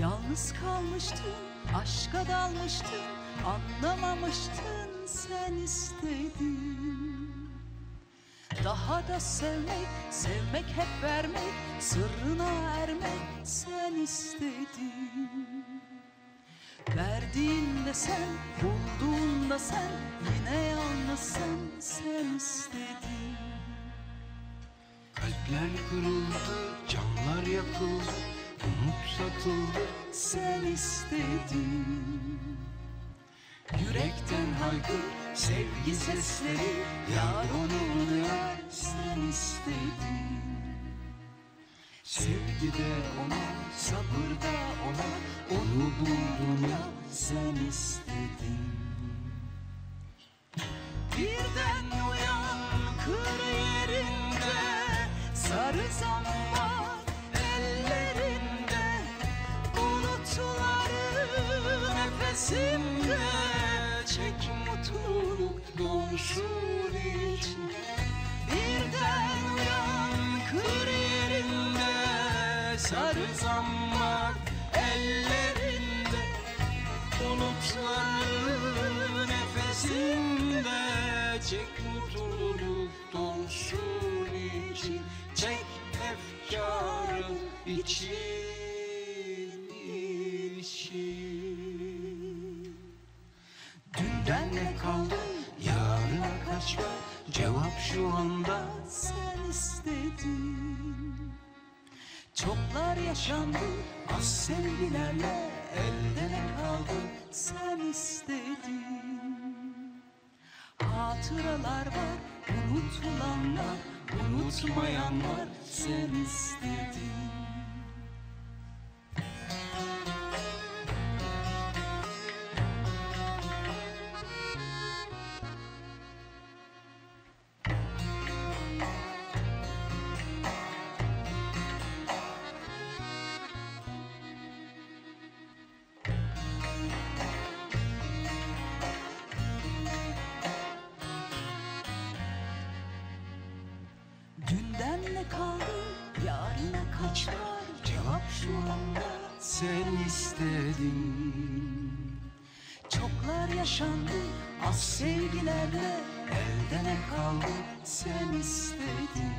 Yalnız kalmıştın, aşka dalmıştın Anlamamıştın sen istedin. Daha da sevmek, sevmek hep vermek Sırrına ermek sen istedin. Verdiğinde sen, bulduğunda sen Yine yalnız sen, sen istedin. Kalpler kırıldı, canlar yakıldı Umut satıldı, sen istedin. Yürekten haykır Sevgi sesleri, yar onu duyar sen istedin. Sevgi de ona, sabır da ona Onu buldun ya, sen istedin. Birden uyan kır yerinde Sarı zambar nefesimde Çek mutluluk doğsun için Birden uyan kır yerinde Sarı ellerinde. Bulutları nefesinde Çek mutluluk donsun için Çek efkarı için şu anda Sen istedin. Çoklar yaşandı Az sevgilerle elde ne kaldı. Sen istedin. Hatıralar var Unutulanlar Unutmayanlar Sen istedin Dünden ne kaldı Yarına kaç var Cevap şu anda. Sen istedin. Çoklar yaşandı Az sevgilerle Elde ne kaldı Sen istedin.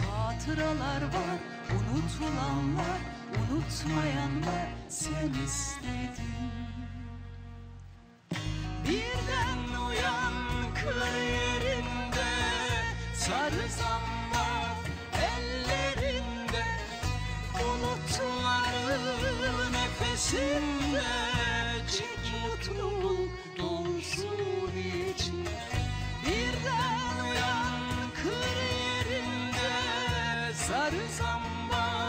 Hatıralar var Unutulanlar Unutmayanlar. Sen istedin Sarı zambar ellerinde Bulutları nefesinde Çek mutluluk donsun için. Birden uyan kır yerinde Sarı zambar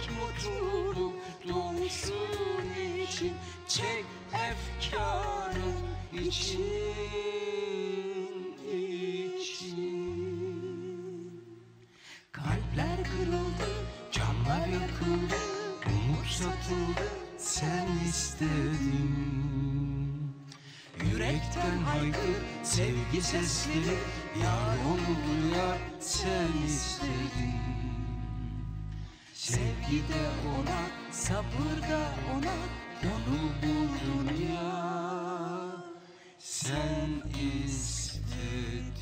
Çek mutluluk donsun için. Çek efkarın için için. Kalpler kırıldı, Canlar yakıldı, umut satıldı. Sen istedin. Yürekten haykır sevgi sesleri Yar onu duyar sen istedin Sevgi de ona, sabır da ona Onu buldun ya. Sen istedin